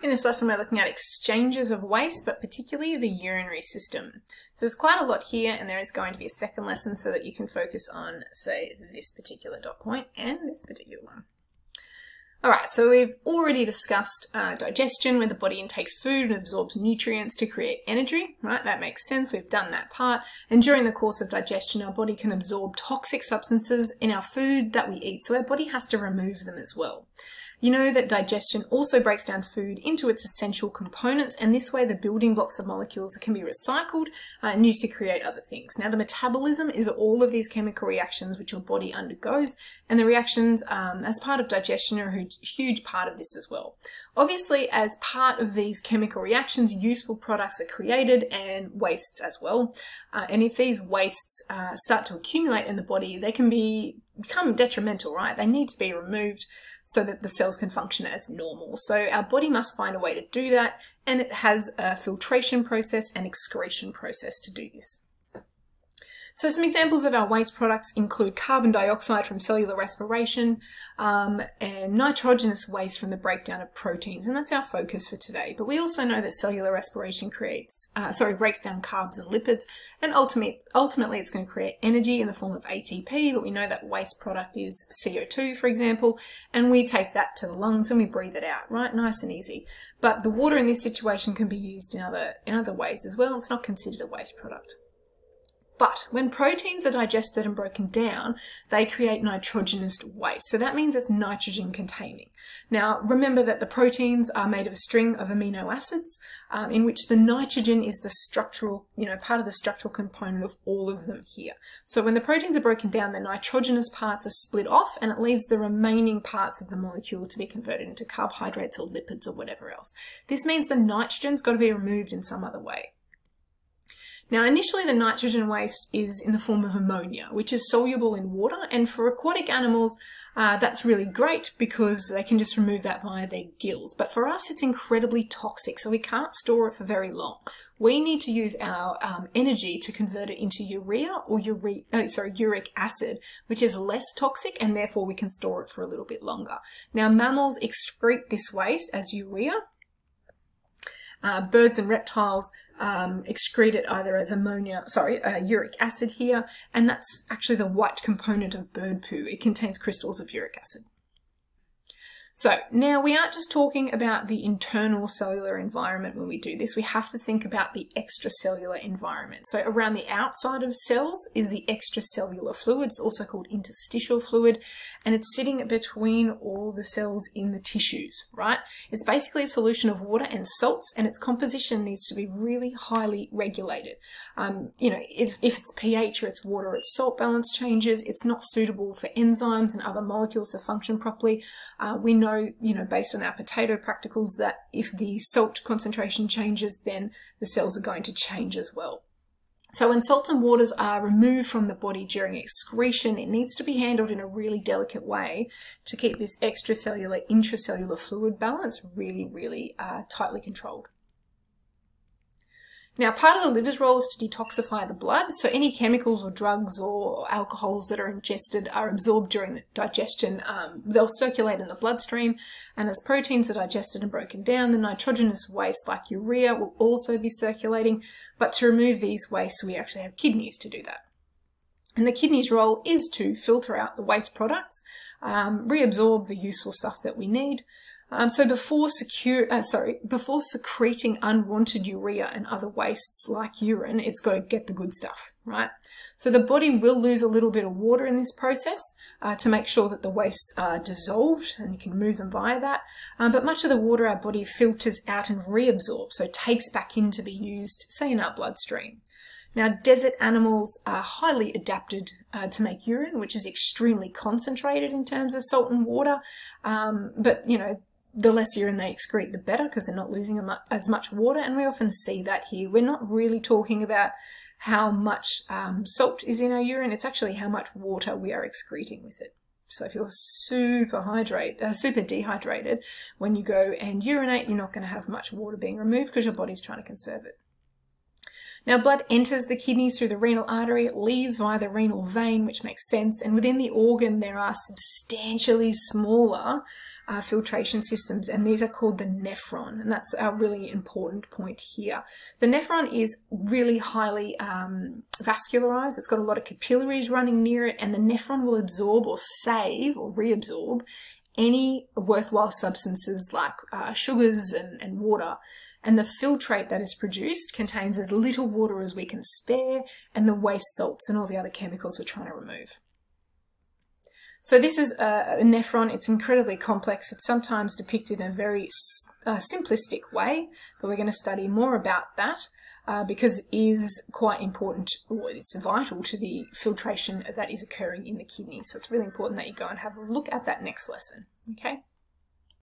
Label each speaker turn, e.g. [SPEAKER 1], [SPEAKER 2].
[SPEAKER 1] In this lesson, we're looking at exchanges of waste, but particularly the urinary system. So there's quite a lot here, and there is going to be a second lesson so that you can focus on, say, this particular dot point and this particular one. Alright, so we've already discussed uh, digestion, where the body intakes food and absorbs nutrients to create energy, right? That makes sense, we've done that part. And during the course of digestion, our body can absorb toxic substances in our food that we eat, so our body has to remove them as well. You know that digestion also breaks down food into its essential components, and this way the building blocks of molecules can be recycled uh, and used to create other things. Now, the metabolism is all of these chemical reactions which your body undergoes, and the reactions um, as part of digestion are a huge part of this as well. Obviously, as part of these chemical reactions, useful products are created and wastes as well. Uh, and if these wastes uh, start to accumulate in the body, they can be become detrimental, right? They need to be removed so that the cells can function as normal. So our body must find a way to do that and it has a filtration process and excretion process to do this. So some examples of our waste products include carbon dioxide from cellular respiration um, and nitrogenous waste from the breakdown of proteins, and that's our focus for today. But we also know that cellular respiration creates, uh, sorry, breaks down carbs and lipids, and ultimately, ultimately it's going to create energy in the form of ATP, but we know that waste product is CO2, for example, and we take that to the lungs and we breathe it out, right? Nice and easy. But the water in this situation can be used in other, in other ways as well. It's not considered a waste product. But when proteins are digested and broken down, they create nitrogenous waste. So that means it's nitrogen containing. Now, remember that the proteins are made of a string of amino acids um, in which the nitrogen is the structural, you know, part of the structural component of all of them here. So when the proteins are broken down, the nitrogenous parts are split off and it leaves the remaining parts of the molecule to be converted into carbohydrates or lipids or whatever else. This means the nitrogen's got to be removed in some other way. Now initially the nitrogen waste is in the form of ammonia, which is soluble in water and for aquatic animals uh, that's really great because they can just remove that via their gills. But for us it's incredibly toxic so we can't store it for very long. We need to use our um, energy to convert it into urea or ure oh, sorry, uric acid, which is less toxic and therefore we can store it for a little bit longer. Now mammals excrete this waste as urea uh, birds and reptiles um, excrete it either as ammonia, sorry, uh, uric acid here, and that's actually the white component of bird poo. It contains crystals of uric acid. So now we aren't just talking about the internal cellular environment when we do this, we have to think about the extracellular environment. So around the outside of cells is the extracellular fluid, it's also called interstitial fluid, and it's sitting between all the cells in the tissues, right? It's basically a solution of water and salts, and its composition needs to be really highly regulated. Um, you know, if, if it's pH or it's water, its salt balance changes, it's not suitable for enzymes and other molecules to function properly. Uh, we know know, you know, based on our potato practicals, that if the salt concentration changes, then the cells are going to change as well. So when salts and waters are removed from the body during excretion, it needs to be handled in a really delicate way to keep this extracellular, intracellular fluid balance really, really uh, tightly controlled. Now, part of the liver's role is to detoxify the blood, so any chemicals or drugs or alcohols that are ingested are absorbed during digestion. Um, they'll circulate in the bloodstream, and as proteins are digested and broken down, the nitrogenous waste like urea will also be circulating, but to remove these wastes, we actually have kidneys to do that. And the kidney's role is to filter out the waste products, um, reabsorb the useful stuff that we need, um, so before secure, uh, sorry, before secreting unwanted urea and other wastes like urine, it's got to get the good stuff, right? So the body will lose a little bit of water in this process uh, to make sure that the wastes are dissolved and you can move them via that. Um, but much of the water our body filters out and reabsorbs, so takes back in to be used, say in our bloodstream. Now, desert animals are highly adapted uh, to make urine, which is extremely concentrated in terms of salt and water. Um, but, you know, the less urine they excrete, the better because they're not losing as much water. And we often see that here. We're not really talking about how much um, salt is in our urine. It's actually how much water we are excreting with it. So if you're super hydrate, uh, super dehydrated, when you go and urinate, you're not going to have much water being removed because your body's trying to conserve it. Now blood enters the kidneys through the renal artery, it leaves via the renal vein, which makes sense, and within the organ there are substantially smaller uh, filtration systems, and these are called the nephron, and that's a really important point here. The nephron is really highly um, vascularized, it's got a lot of capillaries running near it, and the nephron will absorb or save or reabsorb any worthwhile substances like uh, sugars and, and water. And the filtrate that is produced contains as little water as we can spare and the waste salts and all the other chemicals we're trying to remove. So this is a, nephron. It's incredibly complex. It's sometimes depicted in a very uh, simplistic way, but we're going to study more about that uh, because it is quite important, or it's vital to the filtration that is occurring in the kidneys. So it's really important that you go and have a look at that next lesson. Okay.